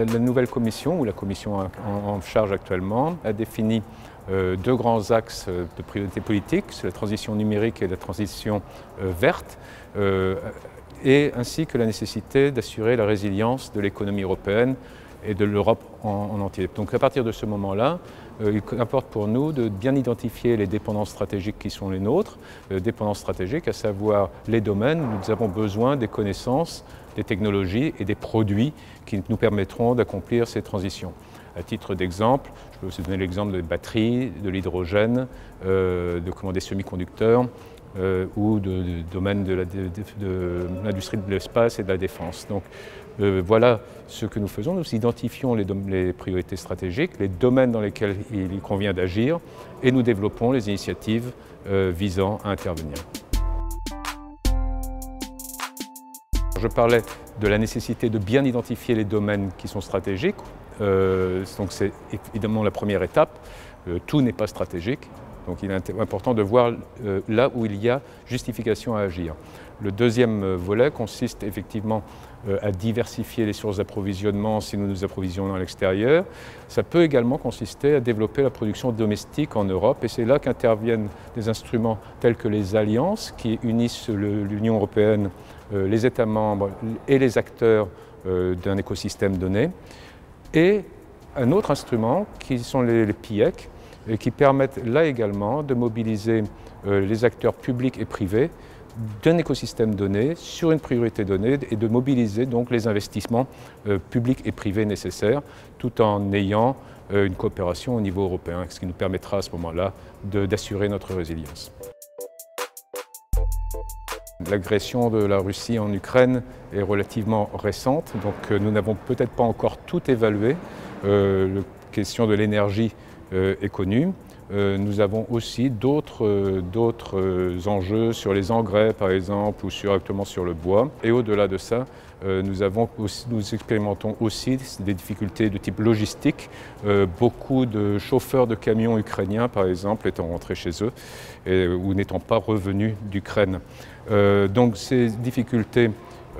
La nouvelle commission, ou la commission en charge actuellement, a défini euh, deux grands axes de priorité politique, c'est la transition numérique et la transition euh, verte, euh, ainsi que la nécessité d'assurer la résilience de l'économie européenne et de l'Europe en, entier. Donc à partir de ce moment-là, il importe pour nous de bien identifier les dépendances stratégiques qui sont les nôtres, dépendances stratégiques, à savoir les domaines où nous avons besoin des connaissances, des technologies et des produits qui nous permettront d'accomplir ces transitions. À titre d'exemple, je peux vous donner l'exemple des batteries, de l'hydrogène, euh, de, des semi-conducteurs euh, ou de, domaine de l'industrie de, l'espace et de la défense. Donc euh, voilà ce que nous faisons. Nous identifions les, priorités stratégiques, les domaines dans lesquels il convient d'agir et nous développons les initiatives visant à intervenir. Je parlais de la nécessité de bien identifier les domaines qui sont stratégiques. Euh, donc c'est évidemment la première étape. Euh, tout n'est pas stratégique. Donc il est important de voir euh, là où il y a justification à agir. Le deuxième volet consiste effectivement à diversifier les sources d'approvisionnement si nous nous approvisionnons à l'extérieur. Ça peut également consister à développer la production domestique en Europe et c'est là qu'interviennent des instruments tels que les alliances qui unissent l'Union européenne, les États membres et les acteurs d'un écosystème donné et un autre instrument qui sont les, PIEC, et qui permettent là également de mobiliser euh, les acteurs publics et privés d'un écosystème donné sur une priorité donnée et de mobiliser donc les investissements euh, publics et privés nécessaires tout en ayant euh, une coopération au niveau européen, ce qui nous permettra à ce moment-là d'assurer notre résilience. L'agression de la Russie en Ukraine est relativement récente, donc euh, nous n'avons peut-être pas encore tout évalué. Euh, la question de l'énergie euh, est connue. nous avons aussi d'autres enjeux sur les engrais, par exemple, ou sur, sur le bois. Et au-delà de ça, nous, avons nous, expérimentons aussi des difficultés de type logistique. beaucoup de chauffeurs de camions ukrainiens, par exemple, étant rentrés chez eux ou n'étant pas revenus d'Ukraine. Euh, donc ces difficultés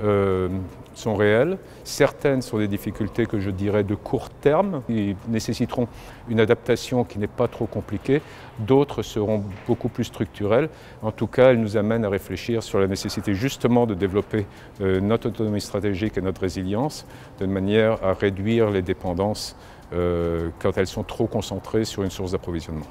euh, sont réelles. Certaines sont des difficultés que je dirais de court terme, qui nécessiteront une adaptation qui n'est pas trop compliquée. D'autres seront beaucoup plus structurelles. En tout cas, elles nous amènent à réfléchir sur la nécessité justement de développer euh, notre autonomie stratégique et notre résilience de manière à réduire les dépendances quand elles sont trop concentrées sur une source d'approvisionnement.